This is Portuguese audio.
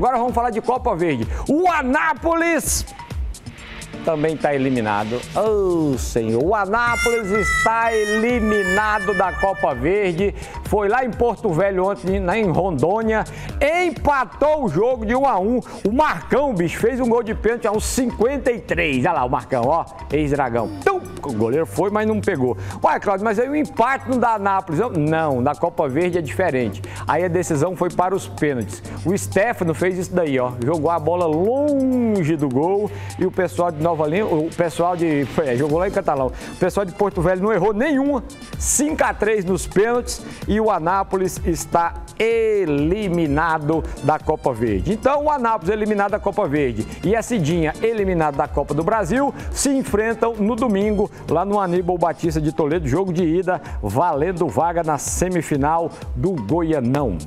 Agora vamos falar de Copa Verde. O Anápolis também está eliminado. Oh, senhor, o Anápolis está eliminado da Copa Verde. Foi lá em Porto Velho ontem, em Rondônia, empatou o jogo de 1 a 1. O Marcão, bicho, fez um gol de pênalti aos 53. Olha lá o Marcão, ó, ex-dragão. O goleiro foi, mas não pegou. Ué, Claudio, mas aí o empate não dá Anápolis. Não, na Copa Verde é diferente. Aí a decisão foi para os pênaltis. O Stefano fez isso daí, ó. Jogou a bola longe do gol e o pessoal de Nova Lima, o pessoal de. É, jogou lá em Catalão. O pessoal de Porto Velho não errou nenhuma. 5 a 3 nos pênaltis e o Anápolis está eliminado da Copa Verde. Então, o Anápolis eliminado da Copa Verde e a Cidinha eliminado da Copa do Brasil se enfrentam no domingo lá no Aníbal Batista de Toledo, jogo de ida, valendo vaga na semifinal do Goianão.